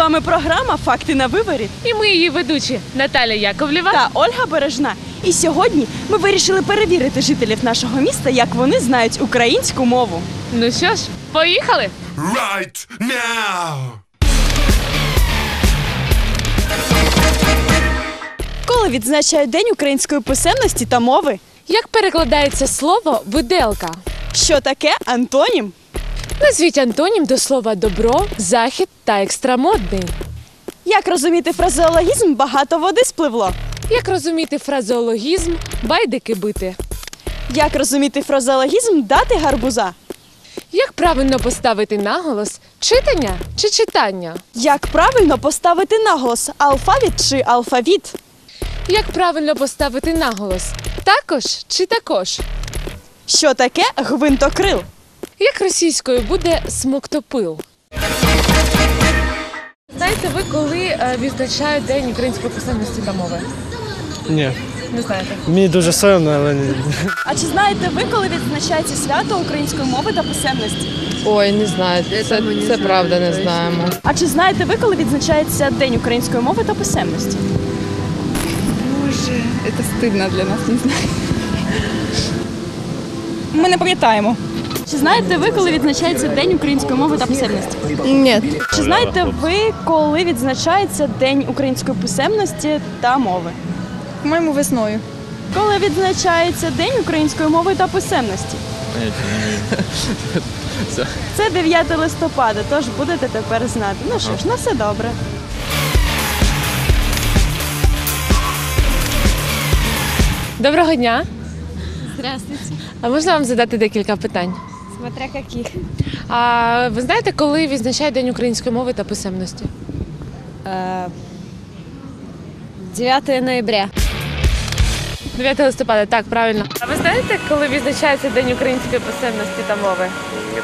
Вами програма Факти на виворі І ми її ведучі Наталя Яковлєва. та Ольга Бережна. І сьогодні ми вирішили перевірити жителів нашого міста, як вони знають українську мову. Ну що ж, поїхали! right now. Коли відзначають День української писемності та мови, Як перекладається слово виделка? що таке антонім? Назвіть антонім до слова добро, захід та екстрамодний. Як розуміти фразеологізм багато води спливло? Як розуміти фразеологізм, байдики бити? Як розуміти фразеологізм дати гарбуза? Як правильно поставити наголос читання чи читання? Як правильно поставити наголос алфавіт чи алфавіт? Як правильно поставити наголос також чи також? Що таке гвинтокрил? Як російською буде смоктопил? Знаєте ви, коли е, відзначають День української писемності та мови? Ні, Не знаєте. мені дуже соромно, але ні. А чи знаєте ви, коли відзначається свято української мови та писемності? Ой, не знаю, це, це правда не знаємо. А чи знаєте ви, коли відзначається День української мови та писемності? Боже, Це стидно для нас, не знаю. Ми не пам'ятаємо. Чи знаєте ви, коли відзначається День української мови та писемності? Ні. Чи знаєте ви, коли відзначається День української писемності та мови? По-моєму, весною. Коли відзначається День української мови та писемності? Це 9 листопада, тож будете тепер знати. Ну що ж, на все добре. Доброго дня. Здравствуйте. А можна вам задати декілька питань? Смотря каких. А ви знаєте, коли відзначають День української мови та писемності? 9 ноября. 9 листопада, так, правильно. А ви знаєте, коли відзначається День української писемності та мови? Ні,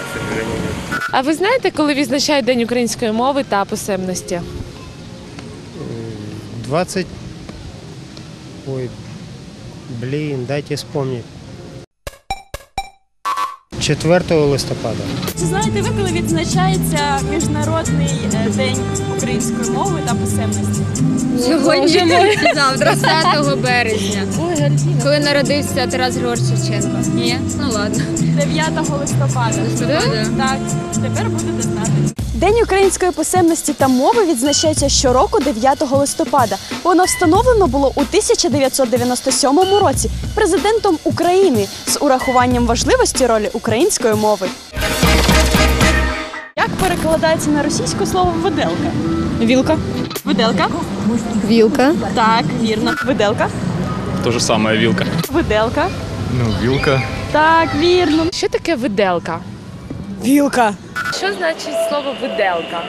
А ви знаєте, коли відзначають День української мови та писемності? 20... Ой, блін, дайте вспомнить. 4 листопада. Чи знаєте ви, коли відзначається Міжнародний е, день української мови та писемності? Сьогодні завтра, 10 березня. Коли народився Тарас Григорович Шевченко. Ні? Ну ладно. 9 листопада. Листопада? Так, тепер будете знати. День української писемності та мови відзначається щороку 9 листопада. Воно встановлено було у 1997 році президентом України з урахуванням важливості ролі української мови. Як перекладається на російську слово виделка? Вілка. Виделка? Вілка. Так, вірно. Виделка? То же самое вилка. Виделка? Ну, вилка. Так, вірно. Що таке виделка? Вілка. Що значить слово виделка?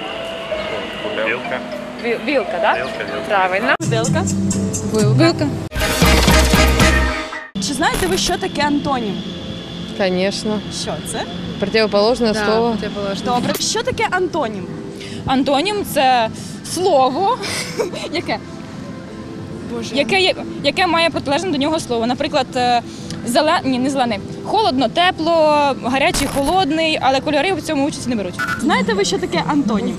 Вилка. Ві- Вілка, так? Правильно. Виделка. Вилка. Чи знаєте ви, що таке антонім? Звісно. Що це? Противоположне слово. Добре. Що таке антонім? Антонім це слово, яке, яке, є- яке має протилежне до нього слово. Наприклад, е, зеле... Ні, не зелений. Холодно, тепло, гарячий, холодний, але кольори в цьому участі не беруть. Знаєте ви, що таке антонім?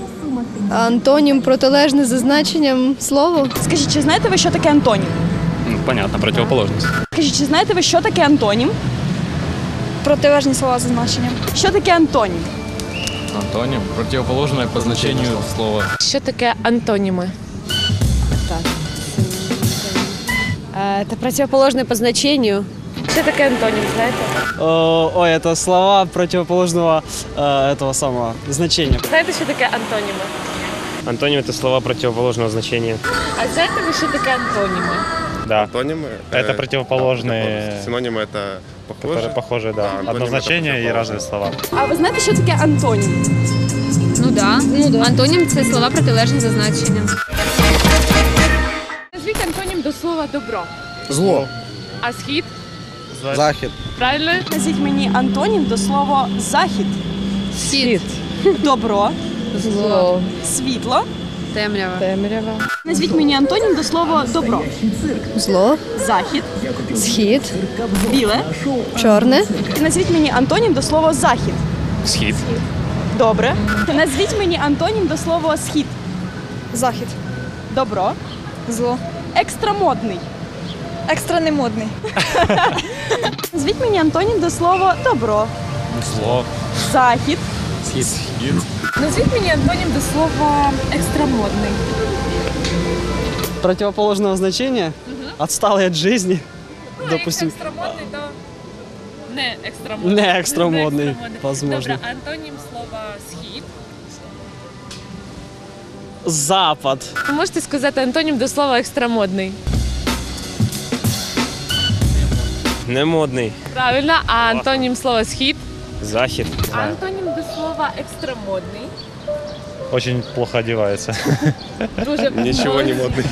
Антонім протилежне за значенням слово. Скажіть, чи знаєте ви, що таке антонім? Ну, понятно, противоположность. Скажіть, чи знаєте ви, що таке антонім? Протилежні слова за значенням. Що таке антонім? Антоним. Противоположное по значению слова. Що таке антоніми? Это противоположное по значению. Що таке антонім, знаєте? ой, это слова противоположного э, этого самого значения. Знаєте, що таке антоніми? Антоним это слова противоположного значения. А знаєте ви, що таке антоніми? Да. Антонимы Это противоположные, Синонимы это похоже. которые похожи, да. антоним Одно это значение и разные слова. А ви знаєте, що таке антонім? Ну да. Ну, да. Антонім це слова протилежні за значенням. Назвіть антонім до слова добро. Зло. А схід? Захід. Правильно? Назвіть мені антонім до слова захід. Схід. Добро, Зло. світло. Темрява. Темрява. Назвіть мені антонім до слова добро. Зло. Захід, Схід. біле. Чорне. Назвіть мені антонім до слова захід. Схід. Добре. Назвіть мені антонім до слова схід. Захід. Добро. Зло. Екстрамодний. Екстра немодний. Назвіть мені антонім до слова добро. Зло. Захід. Схід. Схід. Назвіть мені антонім до слова екстрамодний. Противоположного значения? Отсталый от жизни. Допустим. екстрамодний, то не екстрамодний. Не экстрамодный, возможно. Добре, антонім слова схід. Запад. Ви можете сказати антонім до слова екстрамодний? Немодний. Правильно, а антонім слова схід? Захід. Антонім до слова екстрамодний. Очень плохо одевается. Дуже Ничего не модный.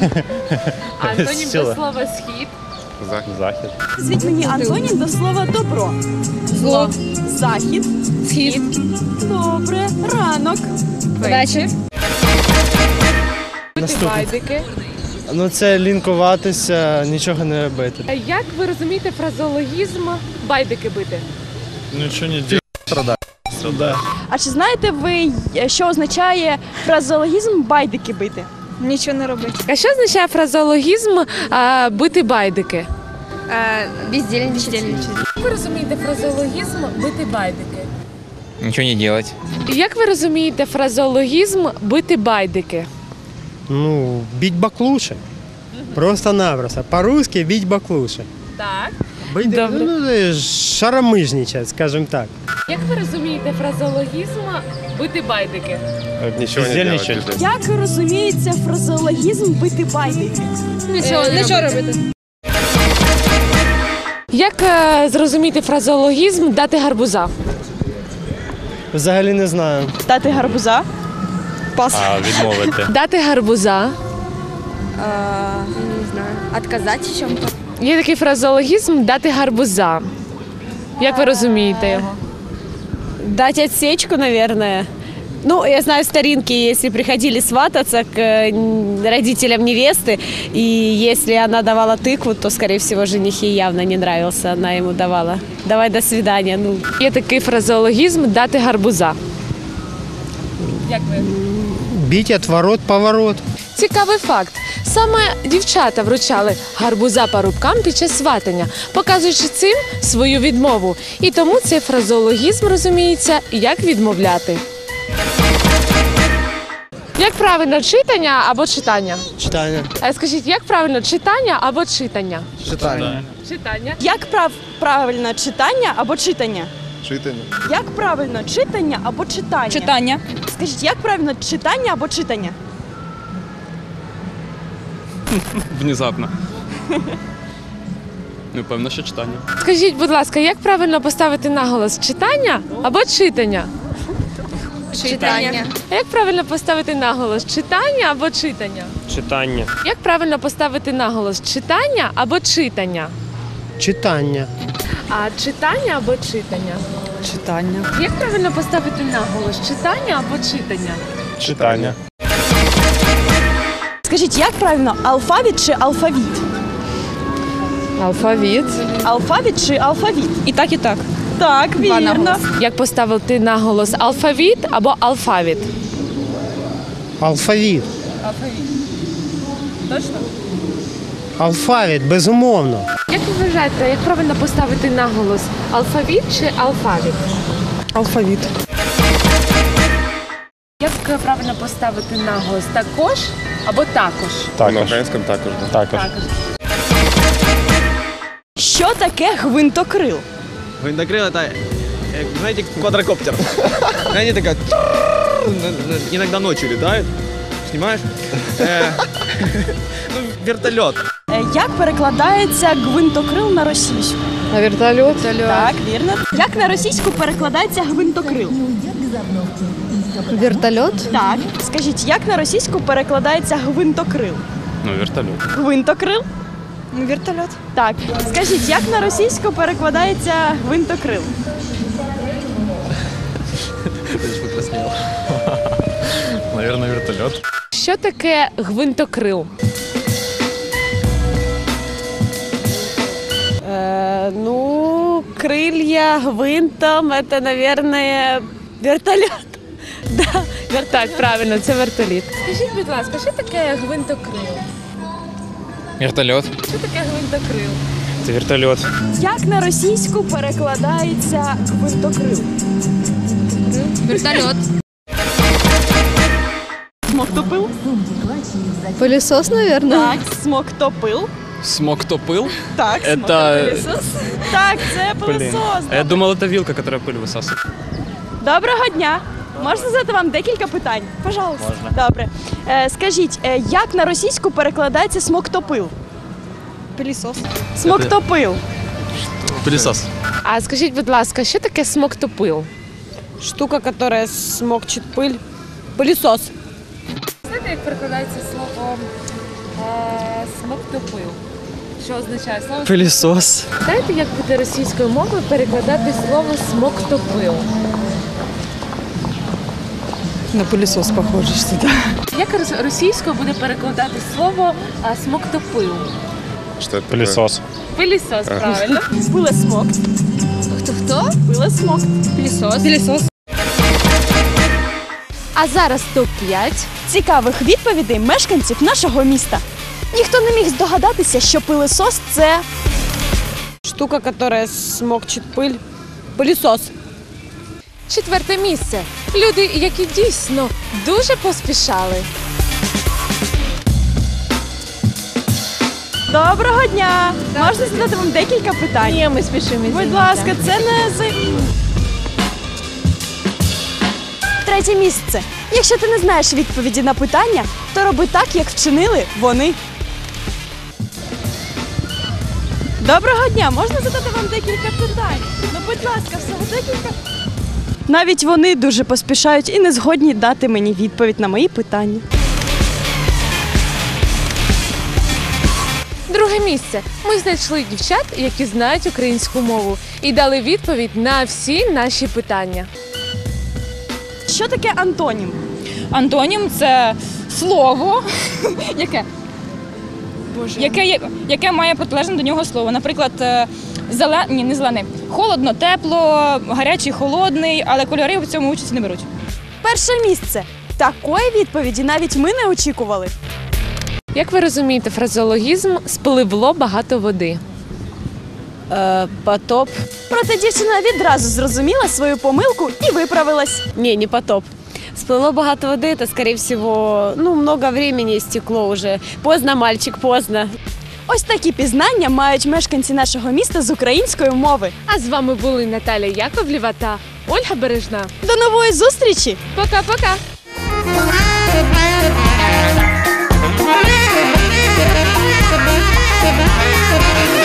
А антонім до слова схід. Захід. Захід. Назвіть мені антонім до слова добро. Зло. Захід. Схід. Добре. Ранок. Вечір. Бути байдики. Ну це лінкуватися, нічого не робити. Як ви розумієте фразеологізм байдики бити? Ничего не делать. А чи знаєте ви, що означає фразеологізм байдики бити? Нічого не робити. А що означає фразеологізм а, бити байдики? Е, Бездільничати. Як ви розумієте фразеологізм бити байдики? Ничего не делать. Як ви розумієте фразеологізм бити байдики? Ну, бить баклуши. Просто-напросто. По-русски бить баклуши. Так. Быть, Добре. ну, э, шаромыжничать, скажем так. Як ви розумієте фразеологізм бити байдики? Ничего не делать. Бездельничать. без- Як розуміється фразеологізм бити байдики? Нічого, нічого робити. Як е, зрозуміти фразеологізм дати гарбуза? Взагалі не знаю. Дати гарбуза. А відмовити. Дати гарбуза. Не знаю. Отказати в чому-то. Є такий фразеологізм дати гарбуза. Як ви розумієте його? Дать отсечку, наверное. Ну, я знаю старинки, если приходили свататься к э, н- родителям невесты, и если она давала тыкву, то, скорее всего, жених ей явно не нравился, она ему давала. Давай до свидания. Ну, Є такий фразеологізм дати гарбуза. Як ви? Бить отворот, поворот. Цікавий факт. Саме дівчата вручали гарбуза парубкам під час сватання, показуючи цим свою відмову. І тому цей фразеологізм розуміється, як відмовляти. Як правильно читання або читання? Читання. А скажіть, як правильно читання або читання? Читання. Читання. Як прав правильно читання або читання? Читання. Як правильно читання або читання? Читання. Скажіть, як правильно читання або читання? Внезапно. Ну, певно, що читання. Скажіть, будь ласка, як правильно поставити наголос читання або читання? Читання. А як правильно поставити наголос читання або читання? Читання. Як правильно поставити наголос читання або читання? Читання. А читання або читання? читання. Як правильно поставити наголос читання або читання? Читання. Скажіть, як правильно алфавіт чи алфавіт? Алфавіт. Алфавіт чи алфавіт? І так, і так. Так, вірно. Як поставити наголос алфавіт або алфавіт? Алфавіт. Точно? Алфавіт, безумовно. Як ви вважаєте, як правильно поставити наголос алфавіт чи алфавіт? Алфавіт Як правильно поставити наголос також або також? На Також. українському також. да. Також. Також. Що таке гвинтокрил? Гвинтокрыл это, э, знаете, квадрокоптер. Знаете, такая... Иногда ночью летает. Снимаешь? Э, Ну, вертолет. Е, Як перекладається гвинтокрил на російську? А вертольот? Так, вірно. Як на російську перекладається гвинтокрил? Вертольот? Так. Скажіть, як на російську перекладається гвинтокрил? Ну, вертольот. Гвинтокрил? Ну, вертольот. Так. Скажіть, як на російську перекладається гвинтокрил? Наверное, вертолет. Що таке гвинтокрил? Э, ну, крылья гвинтом, это, наверное, вертолет. Так, правильно, це вертоліт. Скажіть, будь ласка, що таке гвинтокрил? Вертольот. Що таке гвинтокрил? Это вертолет. Як на російську перекладається гвинтокрил? Вертольот. Смоктопил? Пылесос, наверное. Так, смоктопил. Смоктопыл? Так, Это... смоктопилісос. Так, це Блин. пилосос. А я думал, это вилка, которая пыль высасывает. Доброго дня. Можна задати вам декілька питань? Пожалуйста. Можна. Добре. Е, скажіть, е, як на російську перекладається смоктопил? Пылесос. Смоктопил. Пылесос. А скажіть, будь ласка, що таке смоктопил? Штука, которая смокчет пыль. Пылесос. Знаєте, як перекладається слово е, смоктопил? Що означає слово? Пылесос. Знаєте, як буде російською мовою перекладати слово смоктопил? На пылесос похоже что-то. Як рос- російською буде перекладати слово а, смоктопил? Что это такое? Пылесос. Пилісос, правильно. Пилесмокт. Хто хто? Пилесмокт. Пілісос. Пылесос. А зараз топ-5 цікавих відповідей мешканців нашого міста. Ніхто не міг здогадатися, що пилесос це Штука, которая смокчет пыль. Пылесос. Четверте місце. Люди, які дійсно дуже поспішали. Доброго дня! Можна задати вам декілька питань? Ні, ми спішимо. Будь ласка, це не з. Третє місце. Якщо ти не знаєш відповіді на питання, то роби так, як вчинили вони. Доброго дня! Можна задати вам декілька питань? Ну, будь ласка, всього декілька. Навіть вони дуже поспішають і не згодні дати мені відповідь на мої питання. Друге місце. Ми знайшли дівчат, які знають українську мову, і дали відповідь на всі наші питання. Що таке антонім? Антонім це слово, яке, яке, яке має протилежне до нього слово. Наприклад, е, зеле... Ні, не зелений. Холодно, тепло, гарячий, холодний, але кольори в цьому участі не беруть. Перше місце. Такої відповіді навіть ми не очікували. Як ви розумієте, фразеологізм спливло багато води. Э, потоп. Проте дівчина відразу зрозуміла свою помилку і виправилась. Не, не потоп. Сплыло богато воды, это, скорее всего, ну, много времени истекло уже. Поздно, мальчик, поздно. Ось такі пізнання мають мешканці нашого міста з української мови. А з вами були Наталя Яковлєва та Ольга Бережна. До нової зустрічі! Пока-пока! Thank you.